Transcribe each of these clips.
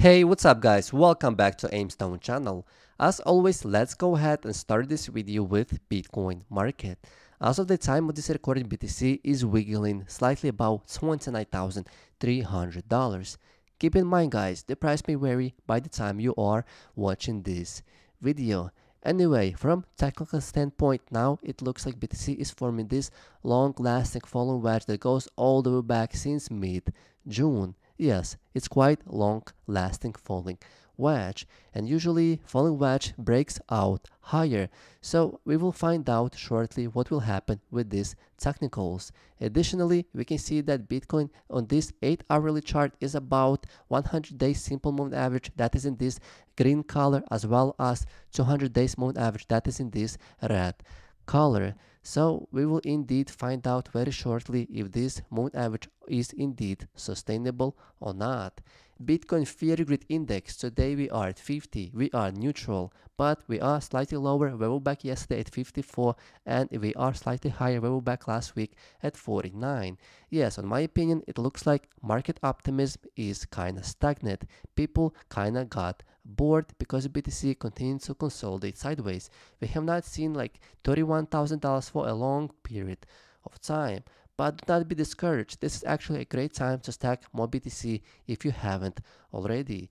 Hey, what's up guys? Welcome back to Aimstone channel. As always, let's go ahead and start this video with Bitcoin market. As of the time of this recording, BTC is wiggling slightly above $29,300. Keep in mind guys, the price may vary by the time you are watching this video. Anyway, from technical standpoint now, it looks like BTC is forming this long-lasting falling wedge that goes all the way back since mid-June. Yes, it's quite long-lasting falling wedge and usually falling wedge breaks out higher. So we will find out shortly what will happen with these technicals. Additionally we can see that bitcoin on this 8 hourly chart is about 100 days simple moving average that is in this green color as well as 200 days moving average that is in this red color so we will indeed find out very shortly if this moving average is indeed sustainable or not. Bitcoin Fear Greed Index, today we are at 50, we are neutral, but we are slightly lower, we were back yesterday at 54, and we are slightly higher, we were back last week at 49. Yes, on my opinion, it looks like market optimism is kinda stagnant. People kinda got bored because BTC continues to consolidate sideways. We have not seen like $31,000 for a long period of time. But do not be discouraged. This is actually a great time to stack more BTC if you haven't already.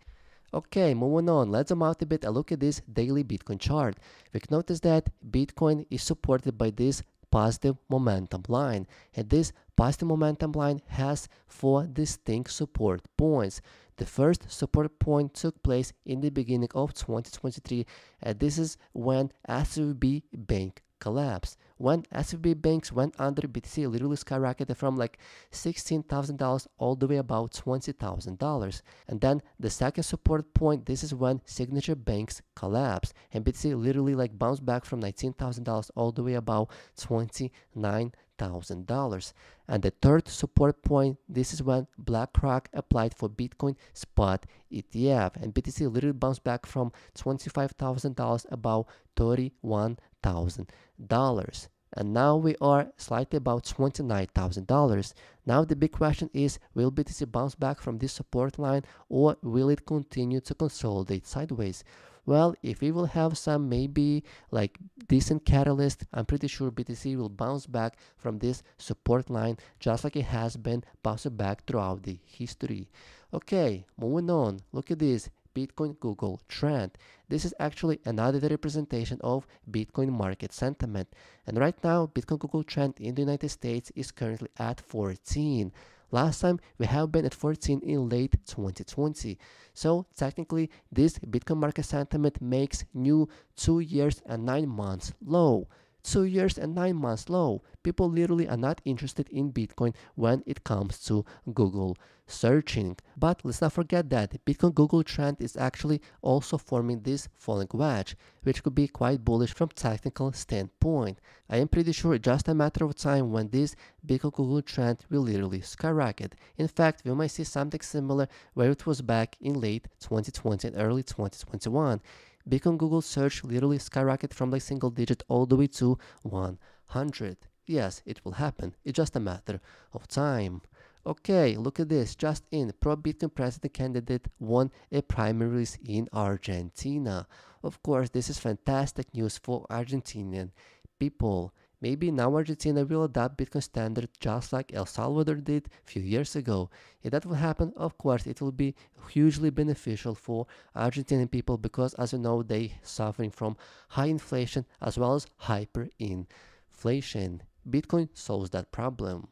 Okay, moving on. Let's zoom out a bit and look at this daily Bitcoin chart. We can notice that Bitcoin is supported by this positive momentum line and this positive momentum line has four distinct support points the first support point took place in the beginning of 2023 and this is when SVB Bank collapsed. When SVB banks went under, BTC literally skyrocketed from like $16,000 all the way about $20,000. And then the second support point, this is when signature banks collapsed and BTC literally like bounced back from $19,000 all the way about $29,000. And the third support point, this is when BlackRock applied for Bitcoin spot ETF and BTC literally bounced back from $25,000 about 31 thousand dollars and now we are slightly about $29,000. Now the big question is will BTC bounce back from this support line or will it continue to consolidate sideways? Well, if we will have some maybe like decent catalyst, I'm pretty sure BTC will bounce back from this support line just like it has been bouncing back throughout the history. Okay, moving on. Look at this. Bitcoin Google trend. This is actually another representation of Bitcoin market sentiment. And right now, Bitcoin Google trend in the United States is currently at 14. Last time we have been at 14 in late 2020. So technically, this Bitcoin market sentiment makes new 2 years and 9 months low two years and nine months low. People literally are not interested in Bitcoin when it comes to Google searching. But let's not forget that Bitcoin Google trend is actually also forming this falling wedge, which could be quite bullish from technical standpoint. I am pretty sure it's just a matter of time when this Bitcoin Google trend will literally skyrocket. In fact, we might see something similar where it was back in late 2020 and early 2021. Bitcoin Google search literally skyrocketed from like single digit all the way to 100. Yes, it will happen. It's just a matter of time. Okay, look at this. Just in, pro-Bitcoin president candidate won a primaries in Argentina. Of course, this is fantastic news for Argentinian people. Maybe now Argentina will adopt Bitcoin standard just like El Salvador did a few years ago. If that will happen, of course, it will be hugely beneficial for Argentinian people because, as you know, they suffering from high inflation as well as hyperinflation. Bitcoin solves that problem.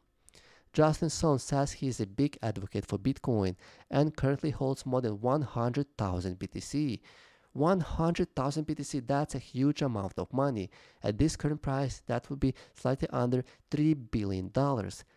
Justin Sun says he is a big advocate for Bitcoin and currently holds more than 100,000 BTC. 100,000 BTC, that's a huge amount of money. At this current price, that would be slightly under $3 billion.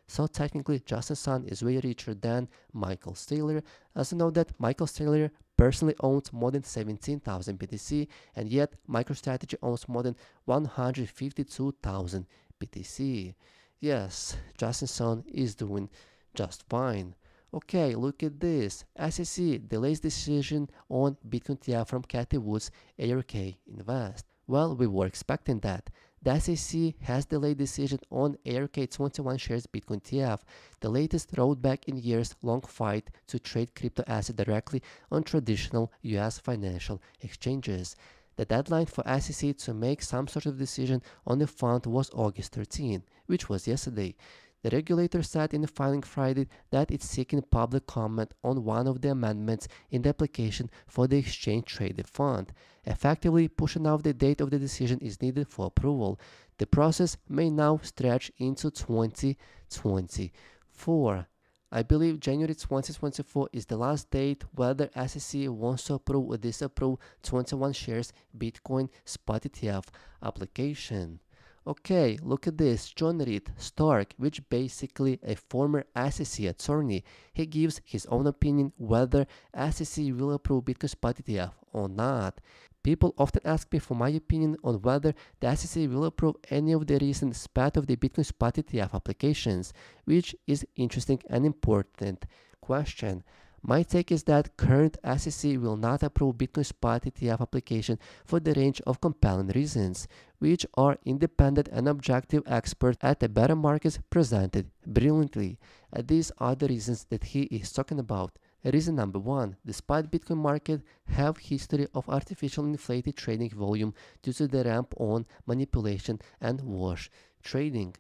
So technically, Justin Sun is way richer than Michael Saylor. As you know that Michael Saylor personally owns more than 17,000 BTC, and yet MicroStrategy owns more than 152,000 BTC. Yes, Justin Sun is doing just fine. Okay, look at this. SEC delays decision on Bitcoin ETF from Cathie Wood's ARK Invest. Well, we were expecting that. the SEC has delayed decision on ARK21 shares Bitcoin ETF, the latest rollback in years long fight to trade crypto assets directly on traditional US financial exchanges. The deadline for SEC to make some sort of decision on the fund was August 13, which was yesterday. The regulator said in the filing Friday that it's seeking public comment on one of the amendments in the application for the exchange traded fund. Effectively, pushing out the date of the decision is needed for approval. The process may now stretch into 2024. I believe January 2024 is the last date whether SEC wants to approve or disapprove 21 shares Bitcoin spot ETF application. Okay, look at this. John Reed Stark, which basically a former SEC attorney, he gives his own opinion whether SEC will approve Bitcoin spot ETF or not. People often ask me for my opinion on whether the SEC will approve any of the recent spat of the Bitcoin spot ETF applications, which is interesting and important question. My take is that current SEC will not approve Bitcoin spot ETF application for the range of compelling reasons, which are independent and objective experts at the better markets presented brilliantly. And these are the reasons that he is talking about. Reason number one, despite Bitcoin market have history of artificial inflated trading volume due to the ramp on manipulation and wash trading.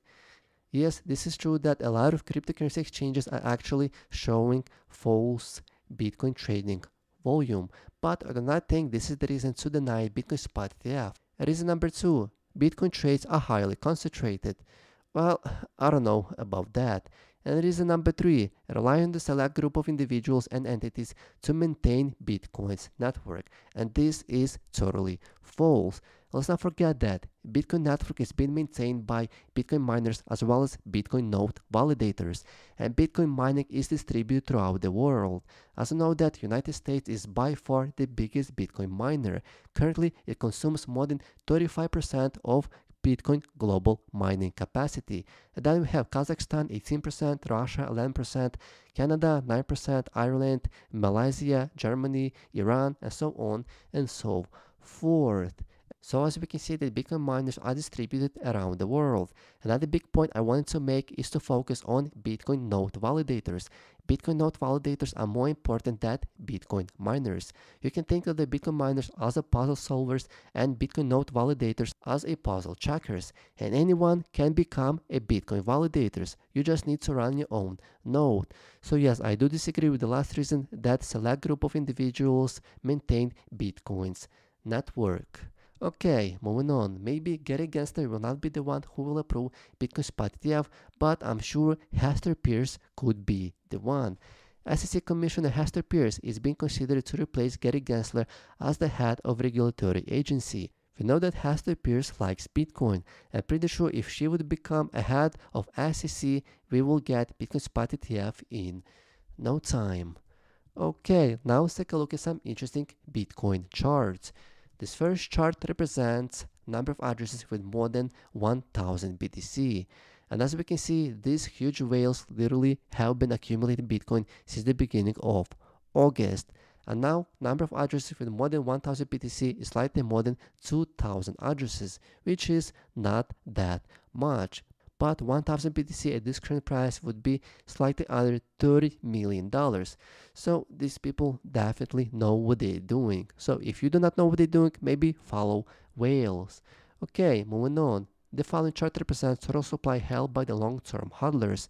Yes, this is true that a lot of cryptocurrency exchanges are actually showing false Bitcoin trading volume, but I do not think this is the reason to deny Bitcoin spot ETF. Reason number two, Bitcoin trades are highly concentrated. Well, I don't know about that. And reason number three, rely on the select group of individuals and entities to maintain Bitcoin's network. And this is totally false. Let's not forget that Bitcoin network is being maintained by Bitcoin miners as well as Bitcoin node validators, and Bitcoin mining is distributed throughout the world. As you know that United States is by far the biggest Bitcoin miner. Currently, it consumes more than 35% of Bitcoin global mining capacity. And then we have Kazakhstan 18%, Russia 11%, Canada 9%, Ireland, Malaysia, Germany, Iran, and so on and so forth. So as we can see that Bitcoin miners are distributed around the world. Another big point I wanted to make is to focus on Bitcoin node validators. Bitcoin node validators are more important than Bitcoin miners. You can think of the Bitcoin miners as a puzzle solvers and Bitcoin node validators as a puzzle checkers. And anyone can become a Bitcoin validators. You just need to run your own node. So yes, I do disagree with the last reason that select group of individuals maintain Bitcoin's network. Okay, moving on. Maybe Gary Gensler will not be the one who will approve Bitcoin spot ETF, but I'm sure Hester Peirce could be the one. SEC Commissioner Hester Peirce is being considered to replace Gary Gensler as the head of regulatory agency. We know that Hester Peirce likes Bitcoin. I'm pretty sure if she would become a head of SEC, we will get Bitcoin spot ETF in no time. Okay, now let's take a look at some interesting Bitcoin charts. This first chart represents number of addresses with more than 1000 BTC. And as we can see, these huge whales literally have been accumulating Bitcoin since the beginning of August. And now, number of addresses with more than 1000 BTC is slightly more than 2000 addresses, which is not that much but 1000 BTC at this current price would be slightly under 30 million dollars. So these people definitely know what they're doing. So if you do not know what they're doing, maybe follow whales. Okay, moving on. The following chart represents total supply held by the long-term hodlers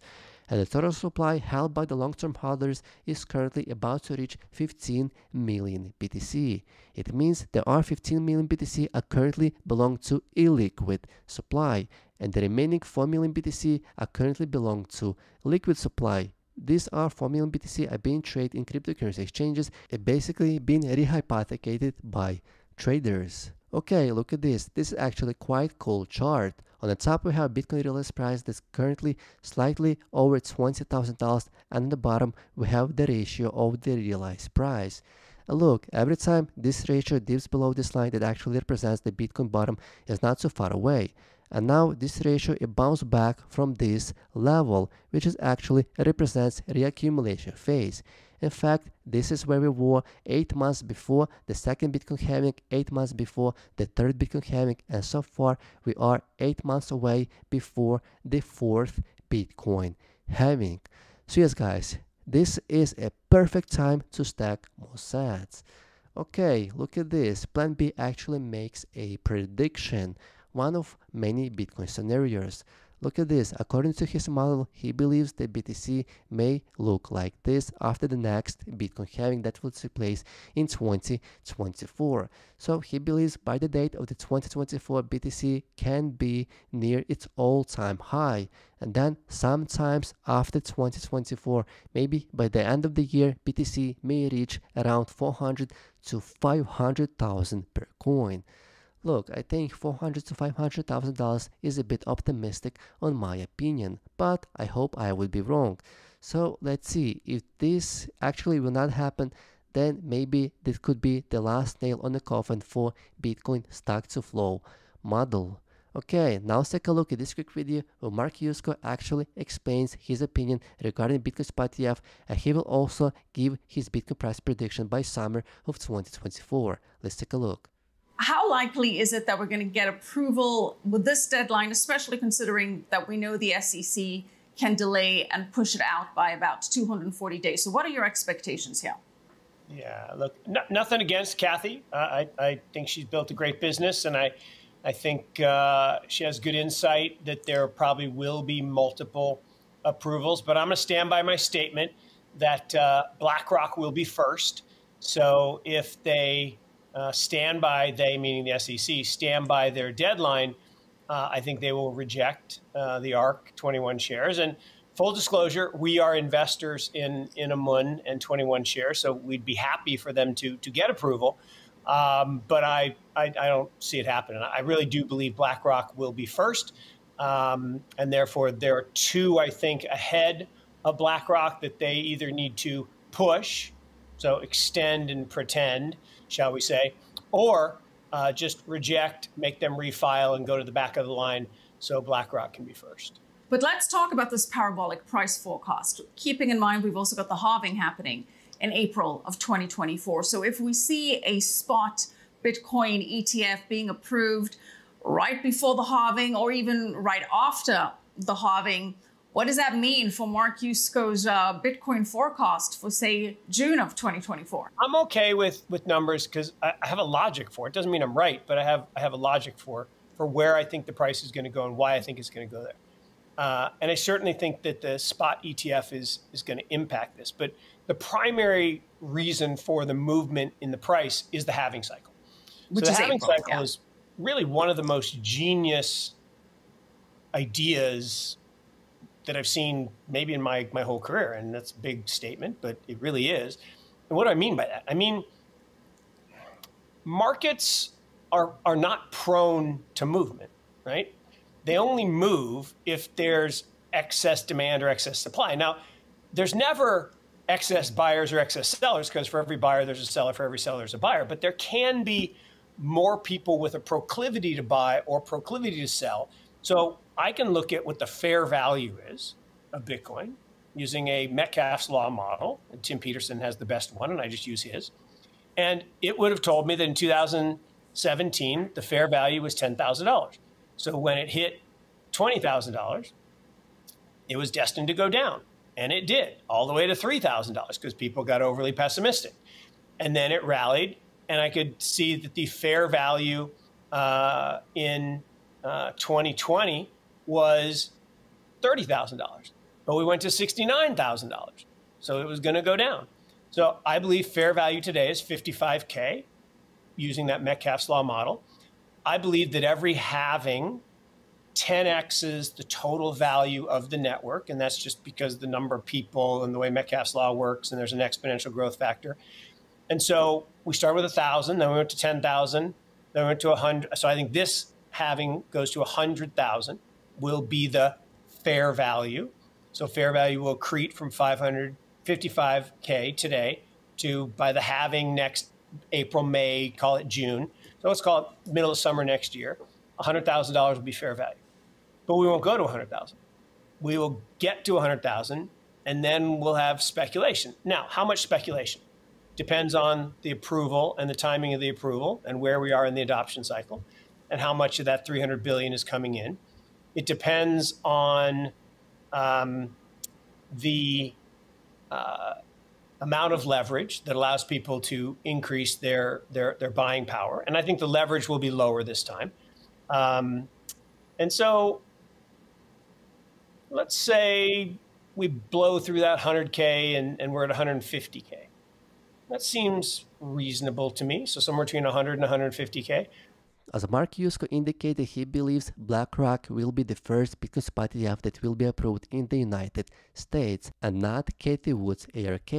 and the total supply held by the long-term hodlers is currently about to reach 15 million BTC. It means there are 15 million BTC are currently belong to illiquid supply, and the remaining 4 million BTC are currently belong to liquid supply. These are 4 million BTC are being traded in cryptocurrency exchanges and basically being rehypothecated by traders. Okay, look at this. This is actually quite cool chart. On the top we have Bitcoin realized price that's currently slightly over $20,000 and on the bottom we have the ratio of the realized price. And look, every time this ratio dips below this line that actually represents the Bitcoin bottom is not so far away. And now this ratio it bounced back from this level, which is actually represents reaccumulation phase. In fact, this is where we were eight months before the second Bitcoin halving, eight months before the third Bitcoin halving, and so far we are eight months away before the fourth Bitcoin halving. So yes, guys, this is a perfect time to stack more sats. Okay, look at this. Plan B actually makes a prediction, one of many Bitcoin scenarios. Look at this. According to his model, he believes the BTC may look like this after the next Bitcoin halving that will take place in 2024. So he believes by the date of the 2024 BTC can be near its all-time high. And then sometimes after 2024, maybe by the end of the year, BTC may reach around 400 to 500,000 per coin. Look, I think 400 to 500,000 dollars is a bit optimistic on my opinion, but I hope I will be wrong. So let's see if this actually will not happen then maybe this could be the last nail on the coffin for Bitcoin stock to flow model. Okay, now let's take a look at this quick video where Mark Yusko actually explains his opinion regarding Bitcoin spot ETF and he will also give his Bitcoin price prediction by summer of 2024. Let's take a look how likely is it that we're going to get approval with this deadline, especially considering that we know the SEC can delay and push it out by about 240 days? So, what are your expectations here? Yeah, look, no, nothing against Cathie. Uh, I, I think she's built a great business, and I, I think uh, she has good insight that there probably will be multiple approvals. But I'm going to stand by my statement that uh, BlackRock will be first. So if they uh, stand by, they meaning the SEC, stand by their deadline, uh, I think they will reject uh, the ARK 21 shares. And full disclosure, we are investors in, in Amun and 21 shares, so we'd be happy for them to, to get approval. Um, but I, I, I, don't see it happening. I really do believe BlackRock will be first. Um, and therefore, there are two, I think, ahead of BlackRock that they either need to push, so extend and pretend, shall we say, or uh, just reject, make them refile, and go to the back of the line so BlackRock can be first. But let's talk about this parabolic price forecast, keeping in mind we've also got the halving happening in April of 2024. So if we see a spot Bitcoin ETF being approved right before the halving or even right after the halving, what does that mean for Mark Yusko's uh, Bitcoin forecast for, say, June of 2024? I'm okay with with numbers because I, I, have a logic for it. Doesn't mean I'm right, but I have I have a logic for for where I think the price is going to go and why I think it's going to go there. Uh, and I certainly think that the spot ETF is is going to impact this. But the primary reason for the movement in the price is the halving cycle. Which so the halving April, cycle yeah. is really one of the most genius ideas that I've seen maybe in my, my whole career. And that's a big statement, but it really is. And what do I mean by that? I mean, markets are, are not prone to movement, right? They only move if there's excess demand or excess supply. Now, there's never excess buyers or excess sellers because for every buyer, there's a seller. For every seller, there's a buyer. But there can be more people with a proclivity to buy or proclivity to sell. So I can look at what the fair value is of Bitcoin using a Metcalfe's law model. And Tim Peterson has the best one, and I just use his. And it would have told me that in 2017, the fair value was $10,000. So when it hit $20,000, it was destined to go down. And it did, all the way to $3,000 because people got overly pessimistic. And then it rallied, and I could see that the fair value uh, in uh, 2020 was $30,000, but we went to $69,000. So it was going to go down. So I believe fair value today is 55K using that Metcalfe's law model. I believe that every halving 10x's the total value of the network, and that's just because the number of people and the way Metcalfe's law works, and there's an exponential growth factor. And so we started with 1,000, then we went to 10,000, then we went to 100. So I think this halving goes to 100,000 will be the fair value. So fair value will accrete from 555K today to by the halving next April, May, call it June. So let's call it middle of summer next year. $100,000 will be fair value. But we won't go to 100,000. We will get to 100,000 and then we'll have speculation. Now, how much speculation? Depends on the approval and the timing of the approval and where we are in the adoption cycle and how much of that 300 billion is coming in. It depends on um, the uh, amount of leverage that allows people to increase their, their, their buying power. And I think the leverage will be lower this time. Um, and so let's say we blow through that 100K and, and we're at 150K. That seems reasonable to me. So somewhere between 100 and 150K. As Mark Yusko indicated, he believes BlackRock will be the first Bitcoin spot ETF that will be approved in the United States and not Cathie Wood's ARK.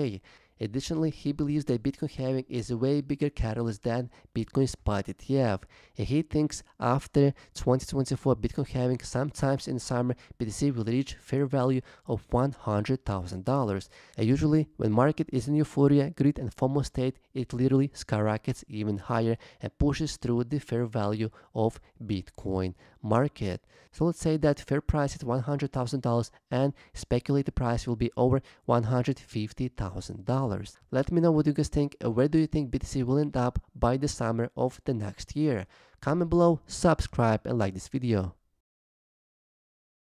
Additionally, he believes that Bitcoin halving is a way bigger catalyst than Bitcoin spot ETF. And he thinks after 2024 Bitcoin halving sometimes in summer, BTC will reach fair value of $100,000. And usually when market is in euphoria, greed and FOMO state, it literally skyrockets even higher and pushes through the fair value of Bitcoin market. So let's say that fair price is $100,000 and speculated price will be over $150,000. Let me know what you guys think. And where do you think BTC will end up by the summer of the next year? Comment below, subscribe and like this video.